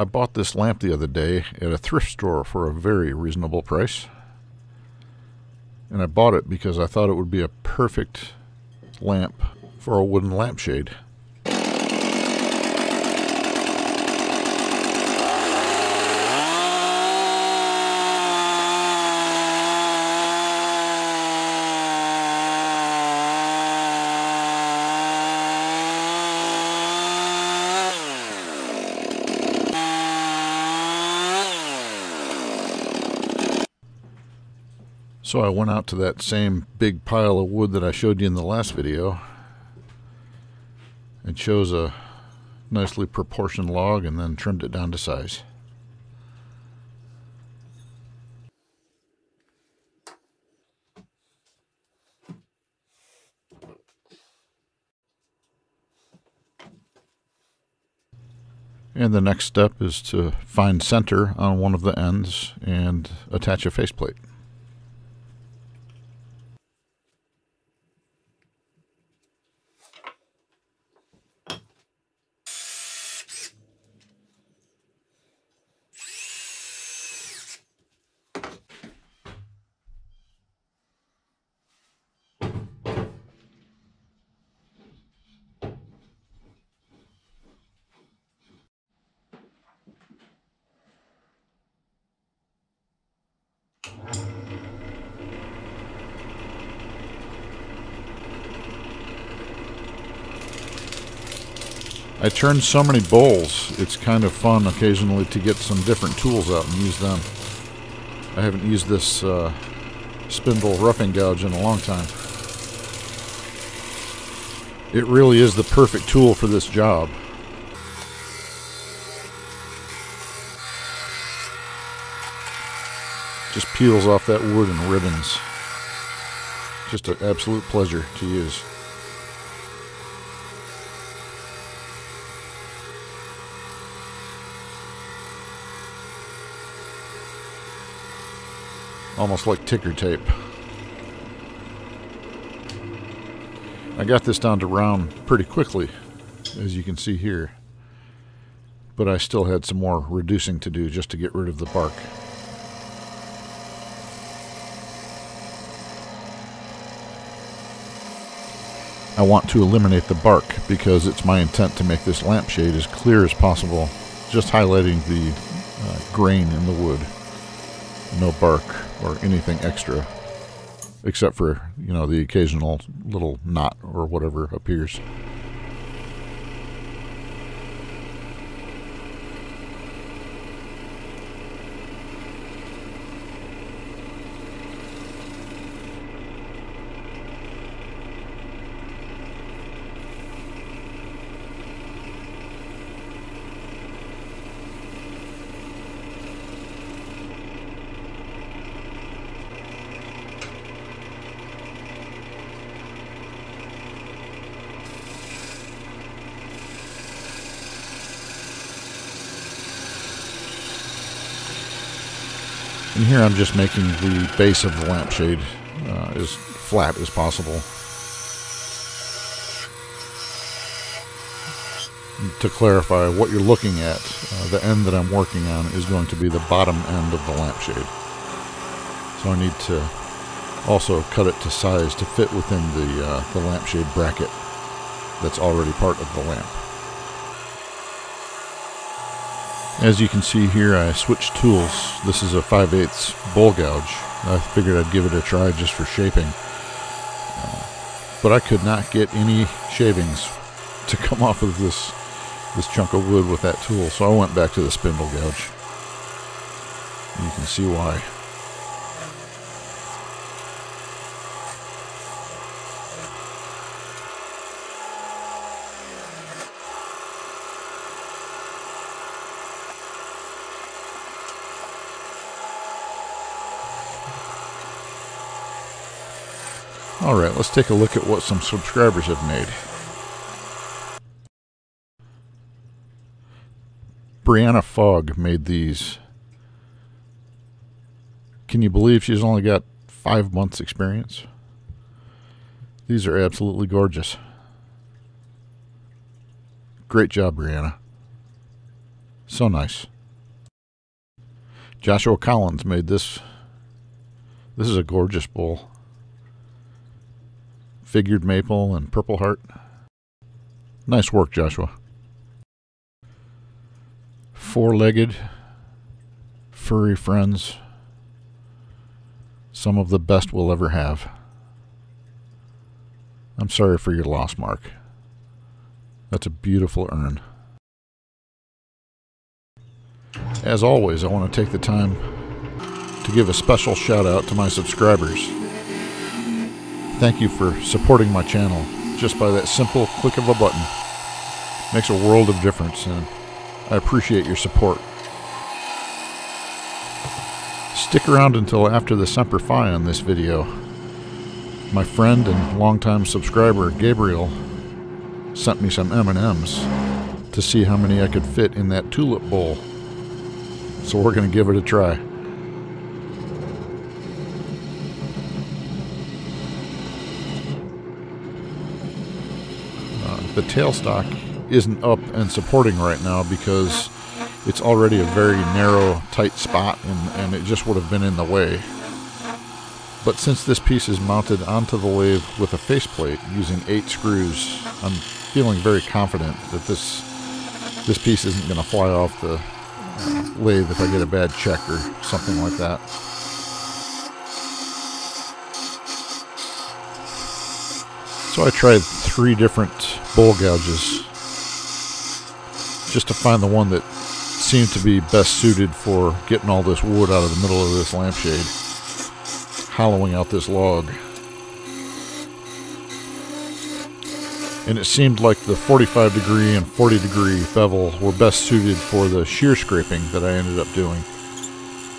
I bought this lamp the other day at a thrift store for a very reasonable price. And I bought it because I thought it would be a perfect lamp for a wooden lampshade. So I went out to that same big pile of wood that I showed you in the last video. and chose a nicely proportioned log and then trimmed it down to size. And the next step is to find center on one of the ends and attach a faceplate. I turn so many bowls, it's kind of fun occasionally to get some different tools out and use them. I haven't used this uh, spindle roughing gouge in a long time. It really is the perfect tool for this job. Just peels off that wood in ribbons. Just an absolute pleasure to use. Almost like ticker tape. I got this down to round pretty quickly, as you can see here. But I still had some more reducing to do just to get rid of the bark. I want to eliminate the bark because it's my intent to make this lampshade as clear as possible, just highlighting the uh, grain in the wood. No bark or anything extra except for you know the occasional little knot or whatever appears And here I'm just making the base of the lampshade uh, as flat as possible. to clarify what you're looking at, uh, the end that I'm working on is going to be the bottom end of the lampshade. So I need to also cut it to size to fit within the, uh, the lampshade bracket that's already part of the lamp. As you can see here, I switched tools. This is a 5 8 bowl gouge. I figured I'd give it a try just for shaping. Uh, but I could not get any shavings to come off of this this chunk of wood with that tool, so I went back to the spindle gouge. You can see why. Alright, let's take a look at what some subscribers have made. Brianna Fogg made these. Can you believe she's only got five months experience? These are absolutely gorgeous. Great job, Brianna. So nice. Joshua Collins made this. This is a gorgeous bowl. Figured maple and purple heart. Nice work, Joshua. Four legged, furry friends. Some of the best we'll ever have. I'm sorry for your loss, Mark. That's a beautiful urn. As always, I want to take the time to give a special shout out to my subscribers. Thank you for supporting my channel just by that simple click of a button. Makes a world of difference, and I appreciate your support. Stick around until after the Semper Fi on this video. My friend and longtime subscriber Gabriel sent me some M&Ms to see how many I could fit in that tulip bowl. So we're going to give it a try. Uh, the tailstock isn't up and supporting right now because it's already a very narrow, tight spot and, and it just would have been in the way. But since this piece is mounted onto the lathe with a faceplate using eight screws, I'm feeling very confident that this this piece isn't going to fly off the lathe if I get a bad check or something like that. So I tried three different bowl gouges just to find the one that seemed to be best suited for getting all this wood out of the middle of this lampshade, hollowing out this log. and it seemed like the 45 degree and 40 degree bevel were best suited for the shear scraping that I ended up doing.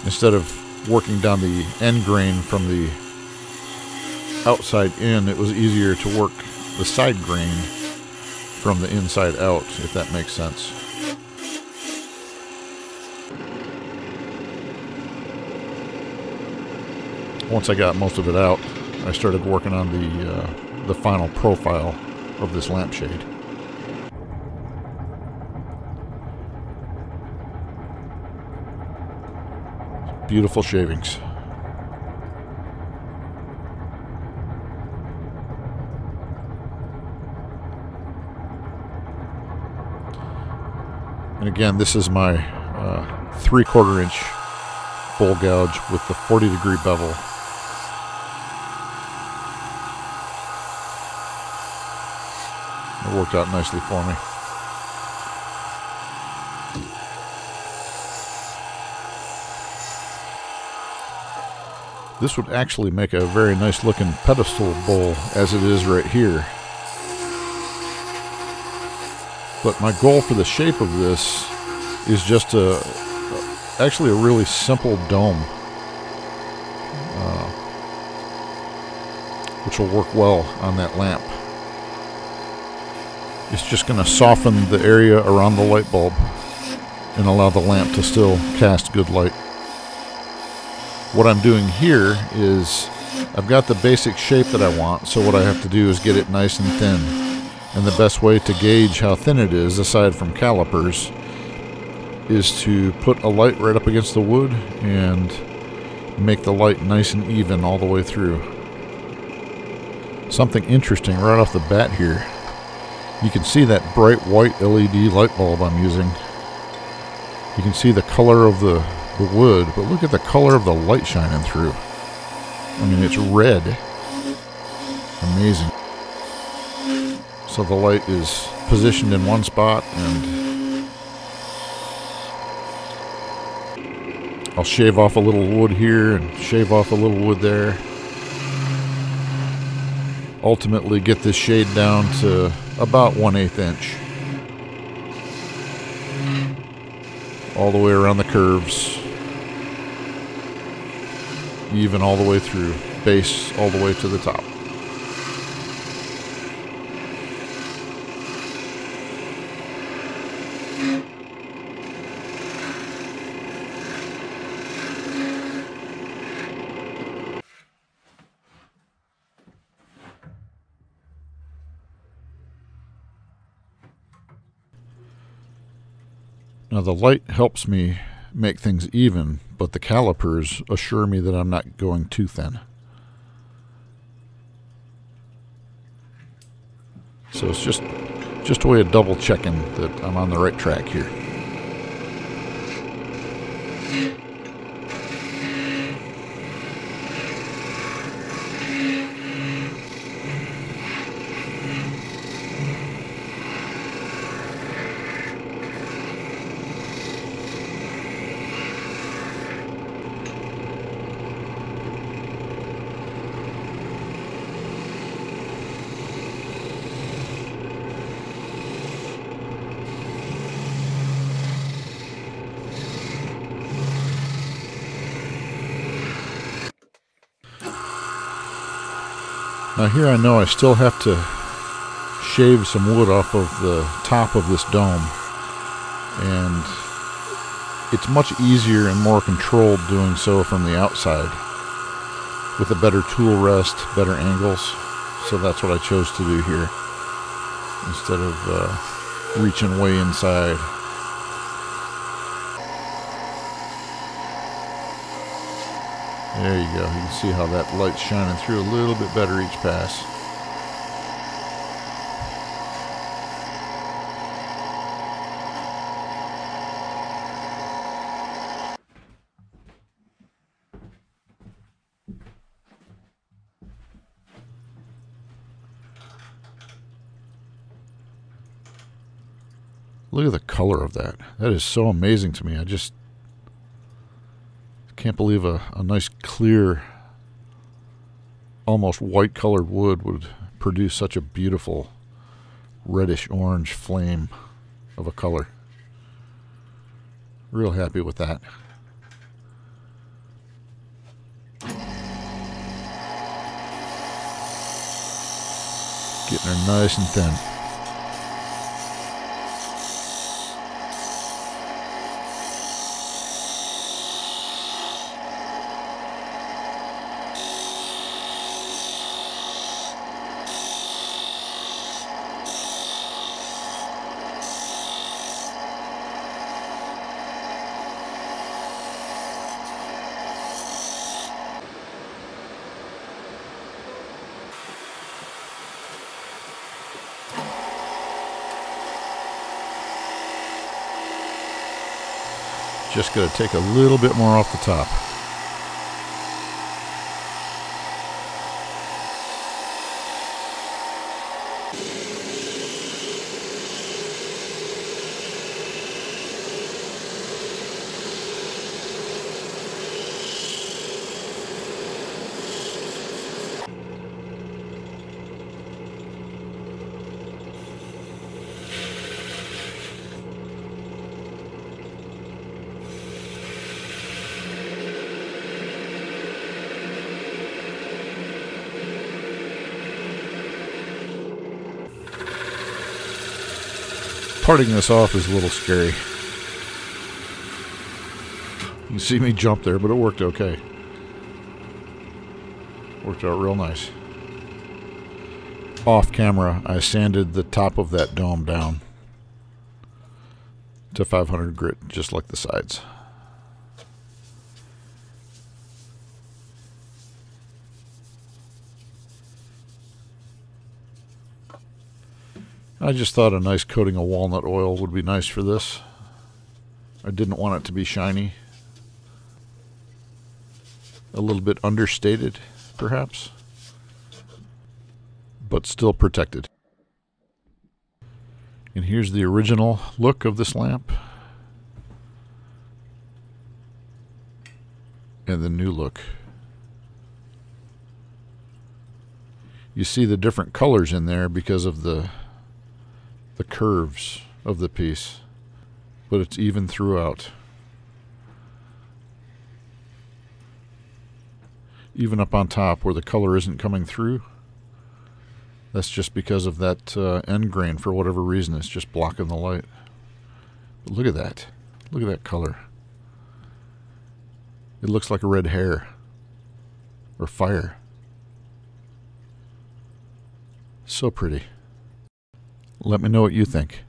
Instead of working down the end grain from the outside in, it was easier to work the side grain from the inside out, if that makes sense. Once I got most of it out, I started working on the uh, the final profile of this lampshade. Beautiful shavings. And again, this is my uh, three quarter inch bowl gouge with the 40 degree bevel It worked out nicely for me. This would actually make a very nice looking pedestal bowl as it is right here. But my goal for the shape of this is just a, actually a really simple dome. Uh, which will work well on that lamp. It's just going to soften the area around the light bulb and allow the lamp to still cast good light. What I'm doing here is I've got the basic shape that I want, so what I have to do is get it nice and thin. And the best way to gauge how thin it is, aside from calipers, is to put a light right up against the wood and make the light nice and even all the way through. Something interesting right off the bat here you can see that bright white LED light bulb I'm using. You can see the color of the, the wood, but look at the color of the light shining through. I mean, it's red. Amazing. So the light is positioned in one spot and I'll shave off a little wood here and shave off a little wood there. Ultimately get this shade down to about 1 8 inch. All the way around the curves. Even all the way through. Base all the way to the top. Now the light helps me make things even, but the calipers assure me that I'm not going too thin. So it's just just a way of double checking that I'm on the right track here. Now here I know I still have to shave some wood off of the top of this dome and it's much easier and more controlled doing so from the outside with a better tool rest, better angles. So that's what I chose to do here instead of uh, reaching way inside. There you go. You can see how that light's shining through a little bit better each pass. Look at the color of that. That is so amazing to me. I just can't believe a, a nice clear, almost white colored wood would produce such a beautiful reddish orange flame of a color. Real happy with that. Getting her nice and thin. Just got to take a little bit more off the top. Parting this off is a little scary. You see me jump there, but it worked okay. Worked out real nice. Off camera, I sanded the top of that dome down to 500 grit, just like the sides. I just thought a nice coating of walnut oil would be nice for this. I didn't want it to be shiny. A little bit understated, perhaps, but still protected. And here's the original look of this lamp. And the new look. You see the different colors in there because of the the curves of the piece, but it's even throughout. Even up on top where the color isn't coming through, that's just because of that uh, end grain for whatever reason. It's just blocking the light. But look at that. Look at that color. It looks like a red hair or fire. So pretty. Let me know what you think.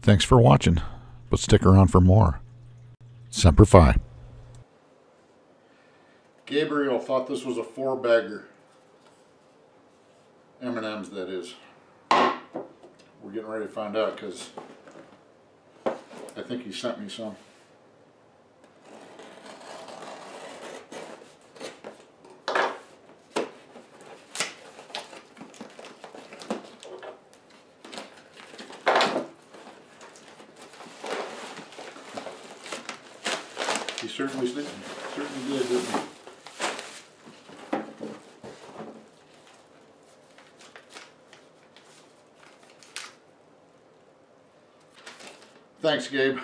Thanks for watching, but stick around for more. Semper Fi. Gabriel thought this was a four-bagger. M&M's, that is. We're getting ready to find out because I think he sent me some. He certainly did, certainly did, didn't he? Thanks, Gabe.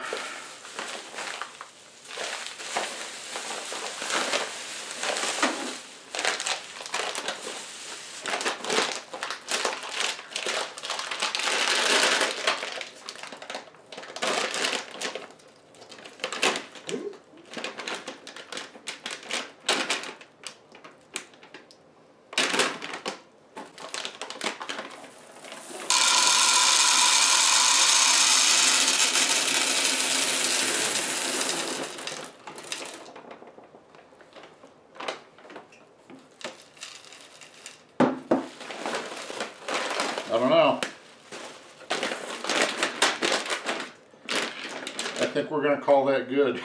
I don't know. I think we're gonna call that good.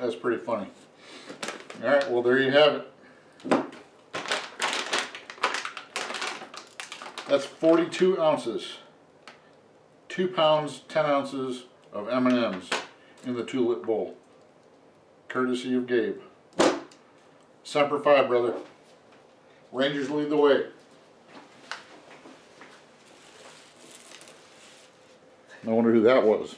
That's pretty funny. Alright, well there you have it. That's 42 ounces. 2 pounds, 10 ounces of M&M's in the tulip bowl. Courtesy of Gabe. Semper Fi, brother. Rangers lead the way. I wonder who that was.